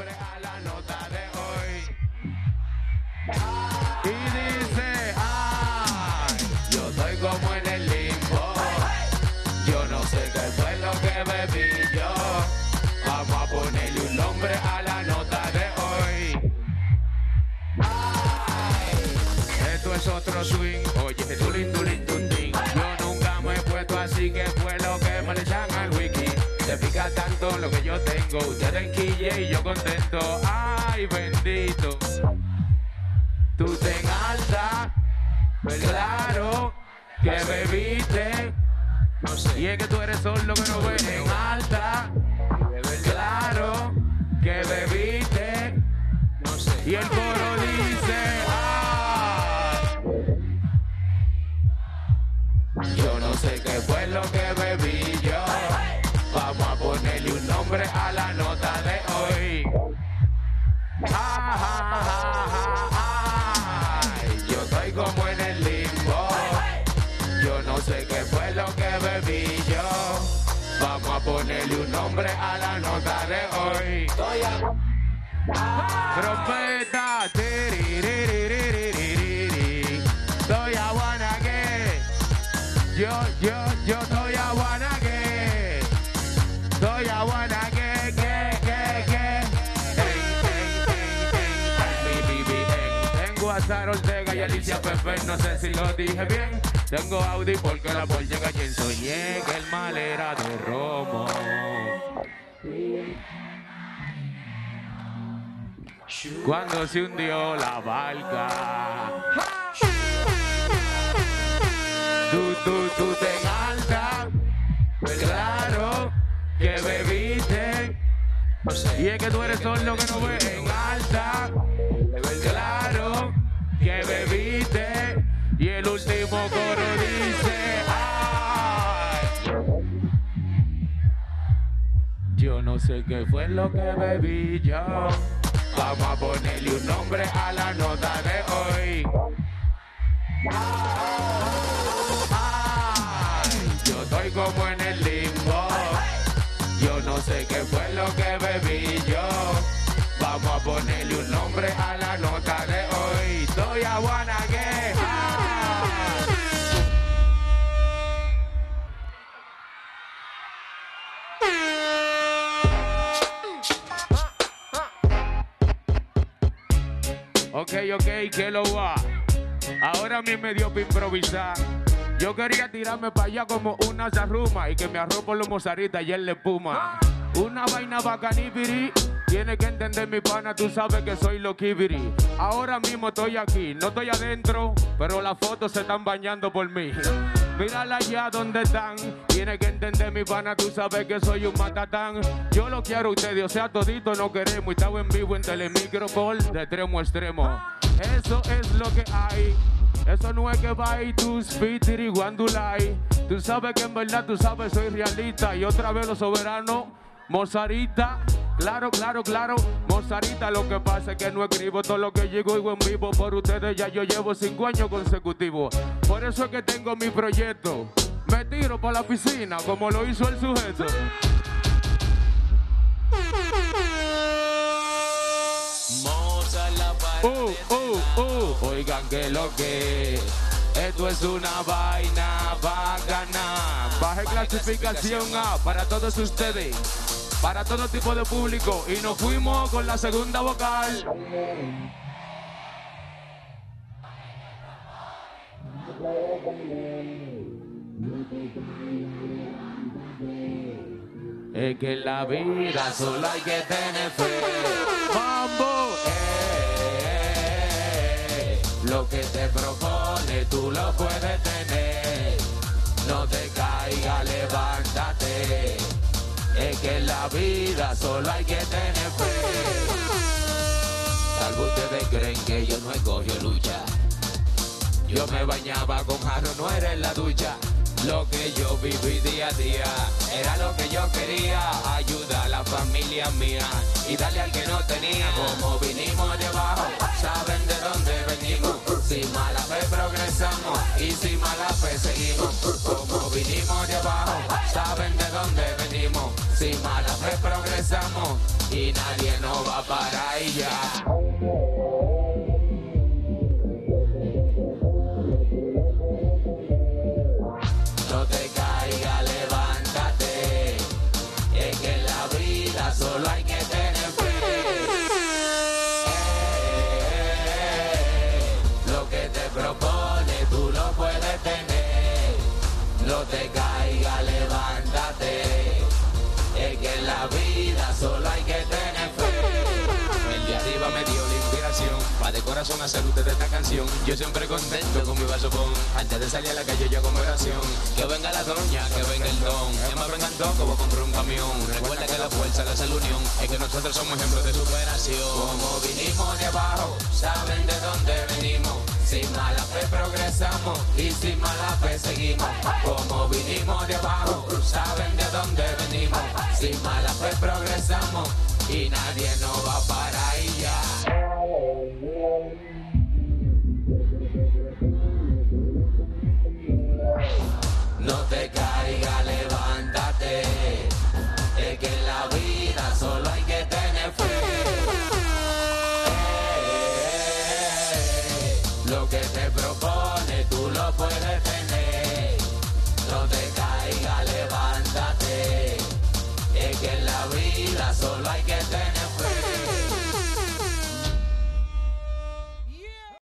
a la nota de hoy. Y dice, ay, yo estoy como en el limbo. Yo no sé qué fue lo que bebí yo. Vamos a ponerle un nombre a la nota de hoy. Ay, esto es otro swing. Oye, tulin, tulin, tun, tin. Yo nunca me he puesto así que fue lo que me le echan. Te pica tanto lo que yo tengo. Usted en y yo contento. Ay, bendito. Tú te alta, pues claro que bebiste. No sé. Y es que tú eres solo que no ves en alta. Claro que bebiste. No sé. Y el coro dice, "Ah". Yo no sé qué fue lo que bebí yo. Vamos a ponerle un nombre a la nota de hoy. Ah, ah, ah, yo estoy como en el limbo. Yo no sé qué fue lo que bebí yo. Vamos a ponerle un nombre a la nota de hoy. Estoy a... Trompeta, Soy aguana que yo Estoy a wanna get, get, get, get. Tengo a Sara Ortega y Alicia Pepe, no sé si lo dije bien. Tengo Audi porque la por llega quien soñé que el mal era de Romo. Cuando se hundió la barca. Tú, tú, tú te Y es que tú eres solo que no ves en alta. Claro que bebiste. Y el último coro dice. "Ay". Yo no sé qué fue lo que bebí yo. Vamos a ponerle un nombre a la nota de hoy. Ay, yo estoy como en el limbo. Yo no sé qué fue lo que nombre a la nota de hoy. Estoy a wanna get high. Ok, ok, que lo va. Ahora a mí me dio para improvisar. Yo quería tirarme para allá como una zarruma y que me arropo los mozaritas y él le puma. Una vaina bacanibiri. Tiene que entender mi pana, tú sabes que soy lo kibiri. Ahora mismo estoy aquí, no estoy adentro, pero las fotos se están bañando por mí. Mírala allá donde están. Tiene que entender mi pana, tú sabes que soy un matatán. Yo lo quiero a ustedes, o sea, todito no queremos. Y estaba en vivo en Telemicropol de extremo a extremo. Eso es lo que hay. Eso no es que va y tú spitiri guandulay. Tú sabes que en verdad tú sabes soy realista. Y otra vez los soberanos, Mozarita. Claro, claro, claro, Mozarita, lo que pasa es que no escribo todo lo que llego digo en vivo por ustedes, ya yo llevo cinco años consecutivos. Por eso es que tengo mi proyecto. Me tiro para la piscina como lo hizo el sujeto. Uh, uh, uh, oigan que lo que esto es una vaina bacana. Baje clasificación A para todos ustedes, para todo tipo de público. Y nos fuimos con la segunda vocal. Es que en la vida solo hay que tener fe. Mambo, eh, lo que te propone tú lo puedes tener. No te caiga, levántate. Es que en la vida solo hay que tener fe. Tal vez ustedes creen que yo no he cogido lucha. Yo me bañaba con jarro, no era en la ducha. Lo que yo viví día a día era lo que yo quería. Ayuda a la familia mía y darle al que no tenía. Como vinimos de abajo, saben de dónde venimos. Si mala fe progresamos y si mala fe seguimos. Como vinimos de abajo, saben de encima no progresamos y nadie nos va para allá. No te caiga, levántate, es que en la vida solo hay que tener fe. Lo que te propone tú lo puedes tener, no te caiga, levántate. Corazón hacer usted esta canción. Yo siempre contento con mi vasopón. Antes de salir a la calle yo hago mi oración. Que venga la doña, que venga el don. Que me vengan todos como comprar un camión. Recuerda que la fuerza la hace la unión. Es que nosotros somos ejemplos de superación. Como vinimos de abajo, saben de dónde venimos. Sin mala fe progresamos y sin mala fe seguimos. Como vinimos de abajo, saben de dónde venimos. Sin mala fe progresamos y nadie nos va a y ya.